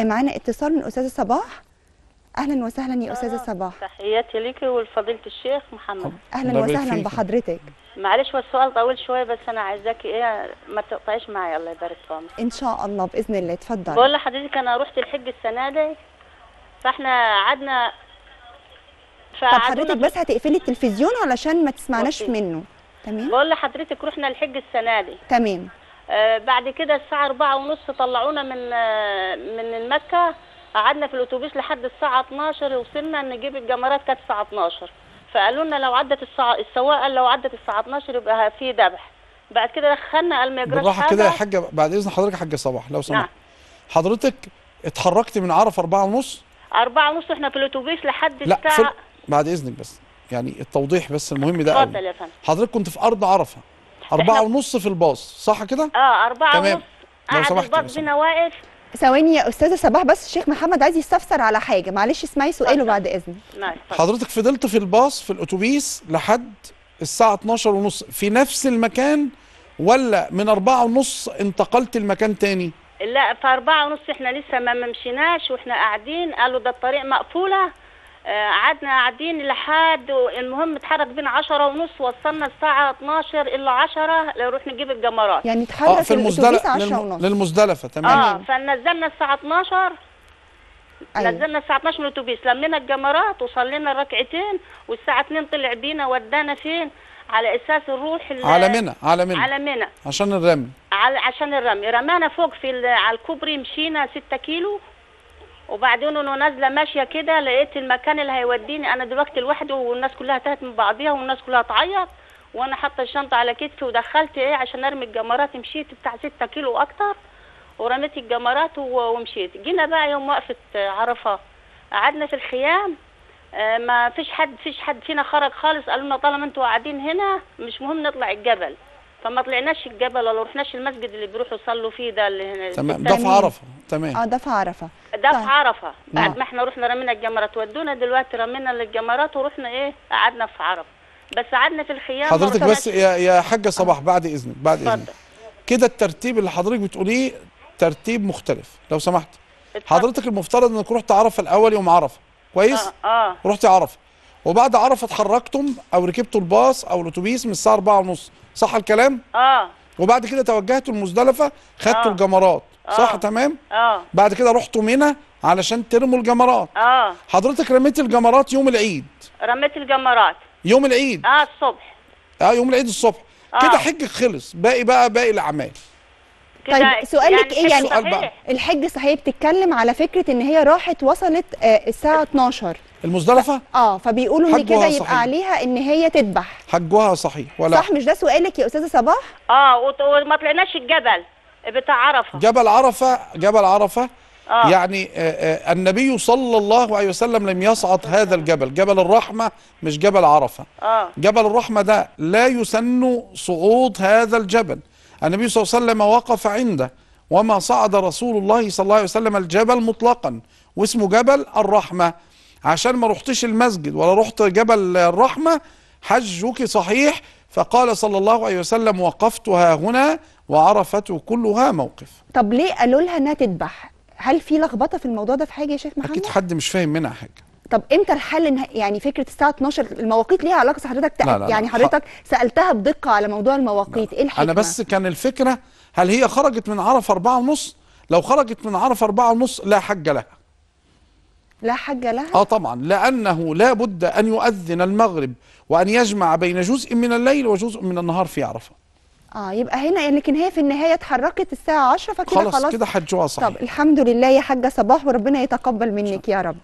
آه، معانا اتصال من أستاذة صباح. أهلا وسهلا يا أستاذة صباح. تحياتي ليكي ولفضيلة الشيخ محمد. أهلا وسهلا فيك. بحضرتك. معلش هو السؤال طويل شوية بس أنا عايزاكي إيه ما تقطعيش معايا الله يبارك في عمرك إن شاء الله بإذن الله. اتفضل بقول لحضرتك أنا رحت الحج السنة دي فإحنا قعدنا طب حضرتك بس هتقفلي التلفزيون علشان ما تسمعناش أوكي. منه. تمام؟ بقول لحضرتك رحنا الحج السنة دي. تمام. آه بعد كده الساعة أربعة ونص طلعونا من آه من المكه قعدنا في الأتوبيس لحد الساعة 12 وصلنا نجيب الجمرات كانت الساعة 12 فقالوا لنا لو عدت الساعة السواق قال لو عدت الساعة 12 يبقى في ذبح. بعد كده دخلنا قال ما يجراش بالراحه كده يا حاجة. بعد إذن حضرتك يا حاجة صباح لو سمحت. نعم. حضرتك اتحركت من عرفه أربعة ونص؟ أربعة ونص إحنا في الأتوبيس لحد لا الساعة بعد إذنك بس يعني التوضيح بس المهم ده اتفضل. يا فندم. حضرتك كنت في أرض عرفة. أربعة ونص في الباص صح كده آه أربعة تمام. ونص سمحت، الباص. بينا واقف ثواني يا أستاذة صباح بس الشيخ محمد عايز يستفسر على حاجة معلش اسمعي سؤاله. بعد إذنك نعم. حضرتك فضلت في الباص في الأتوبيس لحد الساعة 12 ونص في نفس المكان ولا من أربعة ونص انتقلت المكان تاني لا في أربعة ونص إحنا لسه ما ممشيناش وإحنا قاعدين قالوا ده الطريق مقفولة قعدنا قاعدين لحد المهم اتحرك بينا عشرة ونص وصلنا الساعة 12 إلا عشرة نروح نجيب الجمرات. يعني اتحرك في الأتوبيس المزدلفه 10 للم... ونص. للمزدلفة تمام. آه فنزلنا الساعة 12 أيوة. نزلنا الساعة 12 من الأتوبيس لمينا الجمرات وصلينا الركعتين والساعة 2 طلع بينا ودانا فين؟ على أساس نروح على منى على منى. على منى. عشان الرمي. على عشان الرمي. رمانا فوق في ال- على الكوبري مشينا 6 كيلو. وبعدين وأنا نازلة ماشية كده لقيت المكان اللي هيوديني أنا دلوقتي لوحدي والناس كلها تهت من بعضيها والناس كلها تعيط. وأنا حاطة الشنطة على كتفي ودخلت إيه عشان أرمي الجمرات مشيت بتاع 6 كيلو وأكتر ورميت الجمرات ومشيت. جينا بقى يوم وقفة عرفة قعدنا في الخيام آه، ما فيش حد فيش حد فينا خرج خالص. قالوا لنا طالما أنتوا قاعدين هنا مش مهم نطلع الجبل. فما طلعناش الجبل ولا رحناش المسجد اللي بيروحوا يصلوا فيه ده اللي هنا. تمام. ده في تمام. عرفة. تمام. آه ده في عرفة. ده طيب. في عرفة. بعد آه. ما إحنا رحنا رمينا الجمرات. ودونا دلوقتي رمينا الجمرات ورحنا إيه قعدنا في عرفة. بس قعدنا في الخيام حضرتك بس يا يا حاجة صباح بعد إذنك بعد إذنك. اتفضل كده الترتيب اللي حضرتك بتقوليه ترتيب مختلف لو سمحت. حضرتك المفترض إنك رحت عرفة الأول يوم عرفة. كويس؟ آه آه. رحت عرفة. وبعد عرفة اتحركتم أو ركبتوا الباص أو الأتوبيس من الساعة 4 ونص. صح الكلام؟ آه. وبعد كده توجهتوا المزدلفة خدتوا آه. الجمرات صح آه. تمام؟ آه. بعد كده رحتوا منى علشان ترموا الجمرات. آه. حضرتك رميت الجمرات يوم العيد؟ رميت الجمرات. يوم العيد؟ آه الصبح. آه يوم العيد الصبح. آه. كده حجك خلص باقي بقى باقي الأعمال. طيب سؤالك إيه؟ يعني سؤال بقى. صحيح. الحج صحيح بتتكلم على فكرة إن هي راحت وصلت آه، الساعة 12 المزدلفة؟ آه فبيقولوا إن كده يبقى صحيح. عليها إن هي تذبح. حجها صحيح ولا صح مش ده سؤالك يا أستاذة صباح؟ آه وط- وما طلعناش الجبل بتاع عرفة. جبل عرفة جبل عرفة؟ آه. يعني آه، آه، النبي صلى الله عليه وسلم لم يصعد هذا الجبل. جبل الرحمة مش جبل عرفة. آه. جبل الرحمة ده لا يسن صعود هذا الجبل. النبي صلى الله عليه وسلم وقف عنده وما صعد رسول الله صلى الله عليه وسلم الجبل مطلقا واسمه جبل الرحمة. عشان ما رحتش المسجد ولا رحت جبل الرحمة حجك صحيح؟ فقال صلى الله عليه وسلم وقفتها هنا وعرفت كلها موقف. طب ليه قالوا لها إنها تذبح؟ هل في لخبطة في الموضوع ده في حاجة يا شيخ محمد؟ أكيد حد مش فاهم منها حاجة. طب إمتى الحل إنها يعني فكرة الساعة 12 المواقيت ليها علاقة حضرتك؟ لا، لا، لا. يعني حضرتك سألتها بدقة على موضوع المواقيت. إيه الحكمة؟ أنا بس كان الفكرة هل هي خرجت من عرفه أربعة ونص؟ لو خرجت من عرفه أربعة ونص لا حج لها. لا حج لها؟ آه طبعا لأنه لا بد أن يؤذن المغرب وأن يجمع بين جزء من الليل وجزء من النهار في عرفة. آه يبقى هنا لكن هي في النهاية اتحركت الساعة 10 فكده خلاص خلاص. كده حجها صحيح. طب الحمد لله يا حاجة صباح وربنا يتقبل منك يا رب.